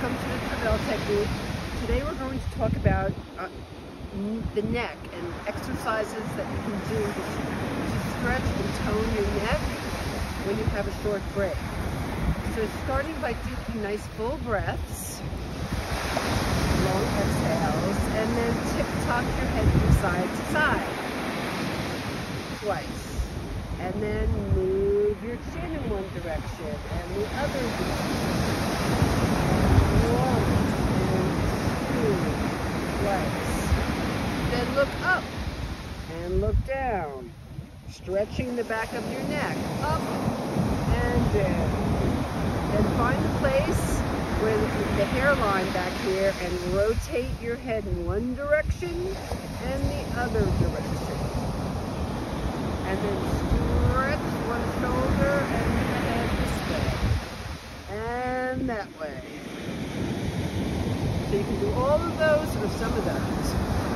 the Trivell technique. Today we're going to talk about uh, the neck and exercises that you can do to, to stretch and tone your neck when you have a short break. So starting by taking nice full breaths, long exhales, and then tip-top your head from side to side. Twice. And then move your chin in one direction and the other direction. Then look up and look down. Stretching the back of your neck. Up and down. Then find a place where the hairline back here and rotate your head in one direction and the other direction. And then stretch one shoulder and the head this way. And that way. So you can do all of those or some of those.